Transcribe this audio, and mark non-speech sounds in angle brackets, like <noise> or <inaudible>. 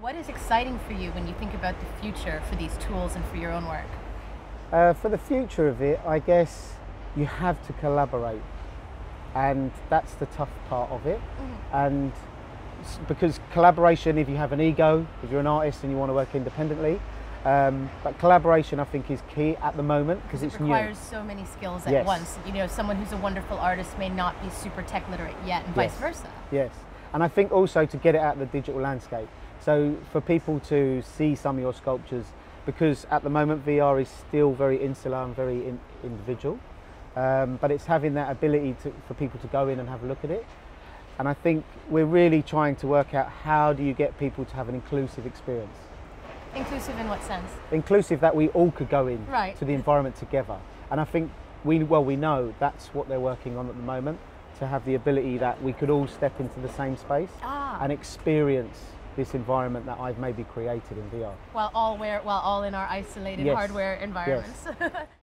What is exciting for you when you think about the future for these tools and for your own work? Uh, for the future of it, I guess you have to collaborate, and that's the tough part of it. And because collaboration, if you have an ego, if you're an artist and you want to work independently, um, but collaboration I think is key at the moment because It it's requires so many skills at Yes. once. You know, someone who's a wonderful artist may not be super tech literate yet, and vice versa. Yes, and I think also to get it out of the digital landscape. So for people to see some of your sculptures, because at the moment VR is still very insular and very in, individual, um, but it's having that ability to, for people to go in and have a look at it. And I think we're really trying to work out how do you get people to have an inclusive experience. Inclusive in what sense? Inclusive that we all could go in Right. to the environment together. And I think we well we know that's what they're working on at the moment to have the ability that we could all step into the same space Ah. and experience this environment that I've maybe created in VR. While all where while all in our isolated Yes. hardware environments. <laughs>